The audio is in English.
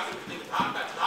Sachen mit dem Partner klar